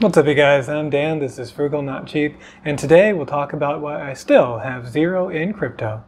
What's up you guys, I'm Dan, this is Frugal Not Cheap, and today we'll talk about why I still have zero in crypto.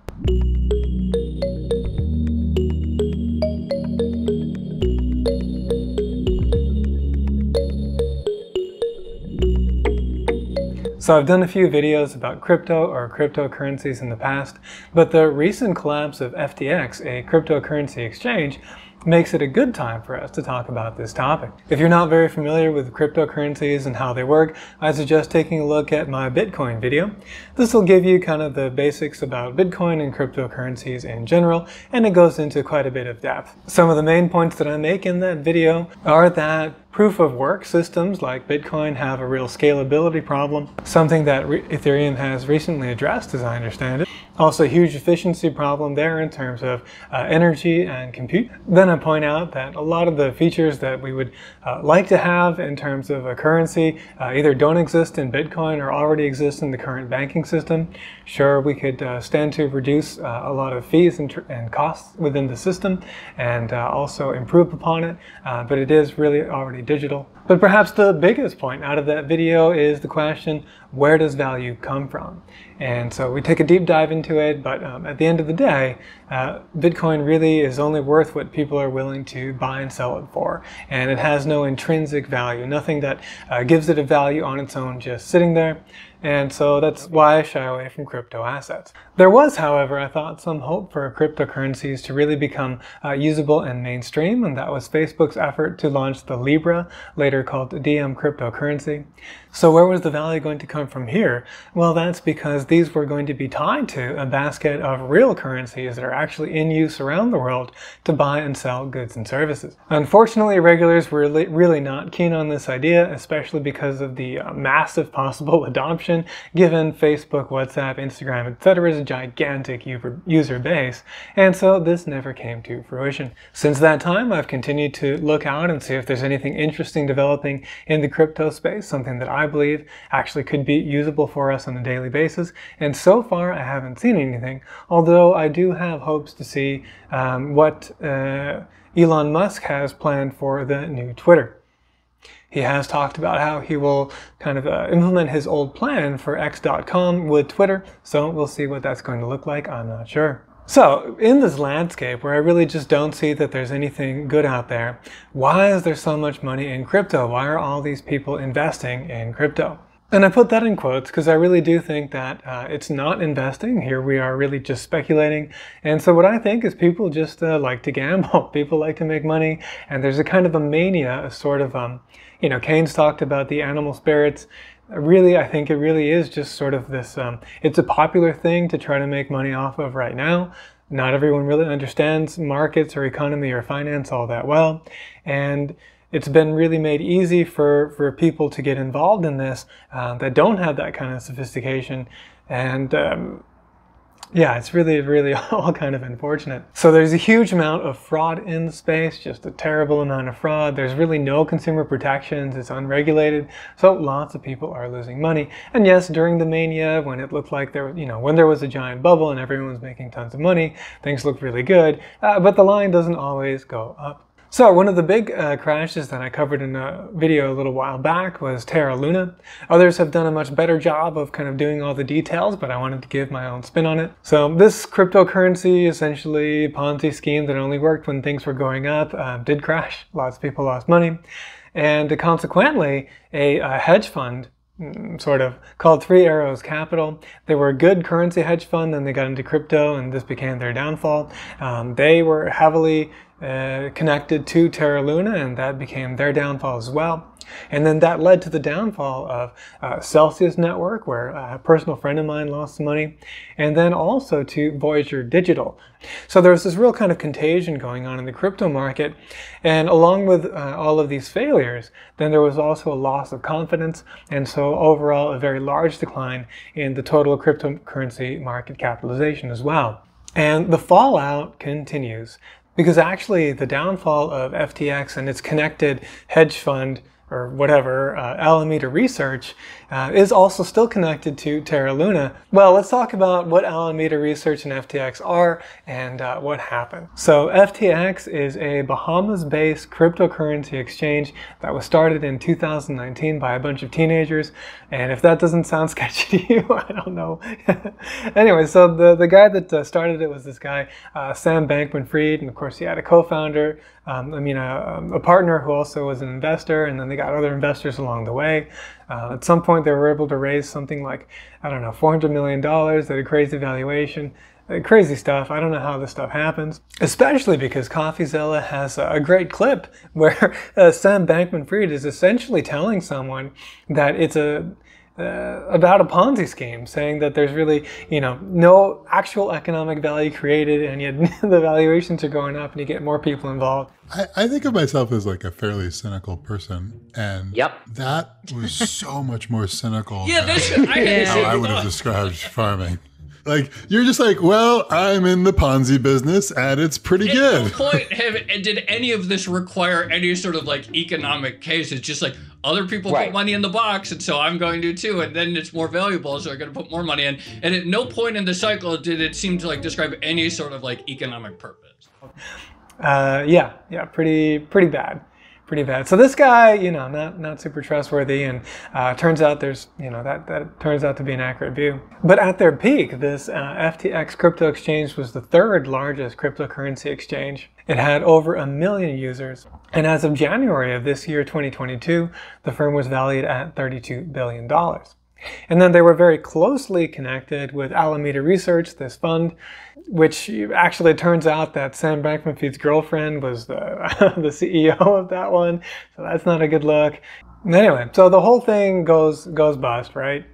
So I've done a few videos about crypto or cryptocurrencies in the past, but the recent collapse of FTX, a cryptocurrency exchange, makes it a good time for us to talk about this topic. If you're not very familiar with cryptocurrencies and how they work, I suggest taking a look at my Bitcoin video. This will give you kind of the basics about Bitcoin and cryptocurrencies in general, and it goes into quite a bit of depth. Some of the main points that I make in that video are that Proof of work systems like Bitcoin have a real scalability problem, something that Ethereum has recently addressed as I understand it. Also huge efficiency problem there in terms of uh, energy and compute. Then I point out that a lot of the features that we would uh, like to have in terms of a currency uh, either don't exist in Bitcoin or already exist in the current banking system. Sure, we could uh, stand to reduce uh, a lot of fees and, and, costs within the system and uh, also improve upon it, but it is really already digital. But perhaps the biggest point out of that video is the question, where does value come from? And so we take a deep dive into it, but um, at the end of the day, uh, Bitcoin really is only worth what people are willing to buy and sell it for. And it has no intrinsic value, nothing that uh, gives it a value on its own just sitting there. And so that's why I shy away from crypto assets. There was, however, I thought some hope for cryptocurrencies to really become uh, usable and mainstream, and that was Facebook's effort to launch the Libra, later called Diem cryptocurrency. So where was the value going to come from here? Well, that's because these were going to be tied to a basket of real currencies that are actually in use around the world to buy and sell goods and services. Unfortunately, regulars were really not keen on this idea, especially because of the uh, massive possible adoption given Facebook, WhatsApp, Instagram, etc.'s gigantic user base, and so this never came to fruition. Since that time, I've continued to look out and see if there's anything interesting developing in the crypto space, something that I I believe actually could be usable for us on a daily basis. And so far, I haven't seen anything, although I do have hopes to see um, what uh, Elon Musk has planned for the new Twitter. He has talked about how he will kind of uh, implement his old plan for X.com with Twitter, so we'll see what that's going to look like. I'm not sure. So, in this landscape where I really just don't see that there's anything good out there, why is there so much money in crypto? Why are all these people investing in crypto? And I put that in quotes because I really do think that uh, it's not investing. Here we are really just speculating. And so what I think is people just uh, like to gamble. people like to make money. And there's a kind of a mania, a sort of, um, you know, Keynes talked about the animal spirits really, I think it really is just sort of this, um, it's a popular thing to try to make money off of right now. Not everyone really understands markets or economy or finance all that well. And it's been really made easy for, for people to get involved in this uh, that don't have that kind of sophistication. And um, yeah, it's really, really all kind of unfortunate. So there's a huge amount of fraud in the space, just a terrible amount of fraud. There's really no consumer protections. It's unregulated. So lots of people are losing money. And yes, during the mania, when it looked like there, you know, when there was a giant bubble and everyone was making tons of money, things looked really good. Uh, but the line doesn't always go up. So one of the big uh, crashes that I covered in a video a little while back was Terra Luna. Others have done a much better job of kind of doing all the details, but I wanted to give my own spin on it. So this cryptocurrency, essentially Ponzi scheme that only worked when things were going up, uh, did crash. Lots of people lost money. And consequently, a, a hedge fund sort of called Three Arrows Capital. They were a good currency hedge fund, then they got into crypto, and this became their downfall. Um, they were heavily uh, connected to Terra Luna, and that became their downfall as well. And then that led to the downfall of uh, Celsius Network, where a personal friend of mine lost some money, and then also to Voyager Digital. So there was this real kind of contagion going on in the crypto market, and along with uh, all of these failures, then there was also a loss of confidence, and so overall a very large decline in the total cryptocurrency market capitalization as well. And the fallout continues. Because actually, the downfall of FTX and its connected hedge fund or whatever, uh, Alameda Research, uh, is also still connected to Terra Luna. Well, let's talk about what Alameda Research and FTX are and uh, what happened. So FTX is a Bahamas-based cryptocurrency exchange that was started in 2019 by a bunch of teenagers. And if that doesn't sound sketchy to you, I don't know. anyway, so the, the guy that uh, started it was this guy, uh, Sam Bankman-Fried, and of course he had a co-founder, um, I mean, a, a, partner who also was an investor, and then they got other investors along the way. Uh, at some point, they were able to raise something like, I don't know, $400 million at a crazy valuation. Uh, crazy stuff. I don't know how this stuff happens, especially because CoffeeZilla has a great clip where uh, Sam Bankman-Fried is essentially telling someone that it's a uh, about a Ponzi scheme, saying that there's really, you know, no actual economic value created, and yet the valuations are going up, and you get more people involved. I, I think of myself as like a fairly cynical person, and yep. that was so much more cynical. yeah, that's I, how I would have described farming. Like you're just like, well, I'm in the Ponzi business and it's pretty At good. no point have, did any of this require any sort of like economic case. It's just like other people Right. put money in the box, and so I'm going to too, and then it's more valuable, so I'm going to put more money in. And at no point in the cycle did it seem to like describe any sort of like economic purpose. Uh, yeah, yeah, pretty pretty bad, pretty bad. So this guy, you know, not not super trustworthy, and uh, turns out there's, you know, that that turns out to be an accurate view. But at their peak, this uh, FTX crypto exchange was the third largest cryptocurrency exchange. It had over a million users, and as of January of this year, 2022, the firm was valued at 32 billion dollars. And then they were very closely connected with Alameda Research, this fund, which actually turns out that Sam Bankman-Fried's girlfriend was the, the CEO of that one. So that's not a good look. Anyway, so the whole thing goes goes bust, right?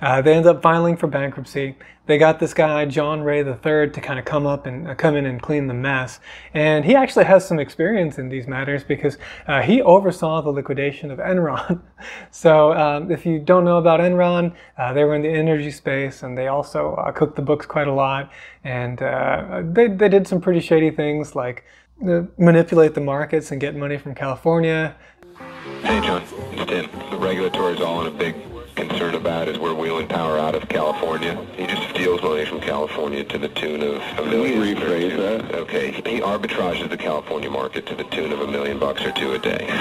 Uh, they end up filing for bankruptcy. They got this guy John Ray III to kind of come up and uh, come in and clean the mess, and he actually has some experience in these matters because uh, he oversaw the liquidation of Enron. so um, if you don't know about Enron, uh, they were in the energy space and they also uh, cooked the books quite a lot, and uh, they they did some pretty shady things like manipulate the markets and get money from California. Hey, John. It's Tim. The regulatory is all in a big concern about is we're wheeling power out of California. He just steals money from California to the tune of a million. we rephrase that? Okay. He arbitrages the California market to the tune of a million bucks or two a day.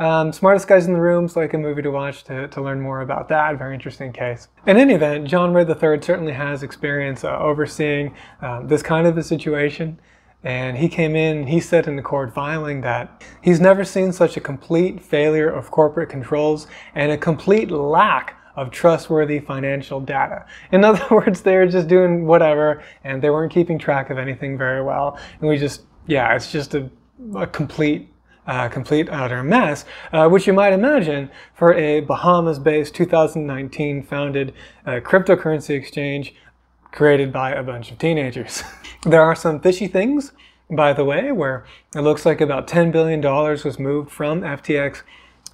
Um, smartest guys in the room, so like a movie to watch to, to learn more about that. Very interesting case. In any event, John Ray III certainly has experience uh, overseeing um, this kind of a situation. And he came in, he said in the court filing that he's never seen such a complete failure of corporate controls and a complete lack of trustworthy financial data. In other words, they were just doing whatever and they weren't keeping track of anything very well. And we just, yeah, it's just a, a complete uh, complete utter mess, uh, which you might imagine for a Bahamas-based 2019 founded uh, cryptocurrency exchange created by a bunch of teenagers. there are some fishy things, by the way, where it looks like about $10 billion was moved from FTX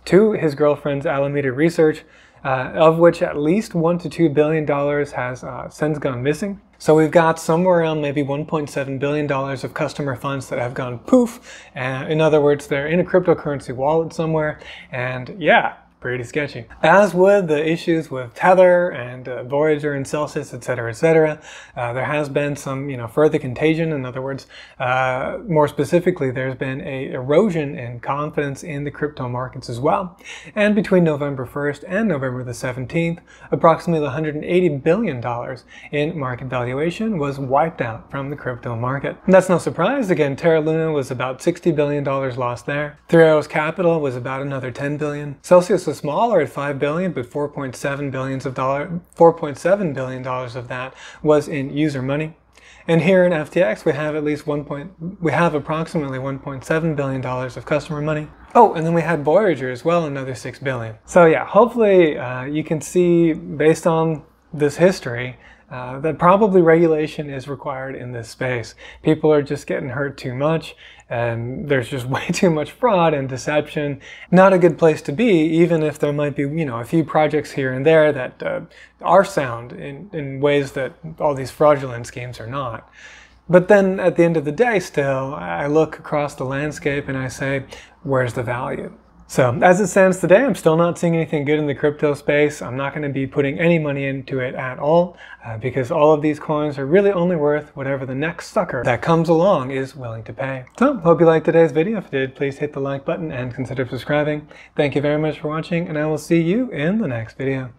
to his girlfriend's Alameda Research, uh, of which at least one to two billion dollars has uh, since gone missing. So we've got somewhere around maybe 1.7 billion dollars of customer funds that have gone poof. Uh, in other words, they're in a cryptocurrency wallet somewhere, and yeah, pretty sketchy. As with the issues with Tether and uh, Voyager and Celsius, etc., etc., uh, there has been some, you know, further contagion. In other words, uh, more specifically, there's been a erosion in confidence in the crypto markets as well. And between November 1st and November the 17th, approximately 180 billion dollars in market valuation was wiped out from the crypto market. And that's no surprise. Again, Terra Luna was about 60 billion dollars lost there. Three Arrows Capital was about another 10 billion. Celsius was smaller at 5 billion, but 4.7 billions of dollar, 4.7 billion dollars of that was in user money. And here in FTX, we have at least one point, we have approximately 1.7 billion dollars of customer money. Oh, and then we had Voyager as well, another 6 billion. So yeah, hopefully uh, you can see based on this history uh, that probably regulation is required in this space. People are just getting hurt too much, and there's just way too much fraud and deception. Not a good place to be, even if there might be, you know, a few projects here and there that uh, are sound in, in ways that all these fraudulent schemes are not. But then at the end of the day, still, I look across the landscape and I say, where's the value? So as it stands today, I'm still not seeing anything good in the crypto space. I'm not going to be putting any money into it at all uh, because all of these coins are really only worth whatever the next sucker that comes along is willing to pay. So hope you liked today's video. If you did, please hit the like button and consider subscribing. Thank you very much for watching and I will see you in the next video.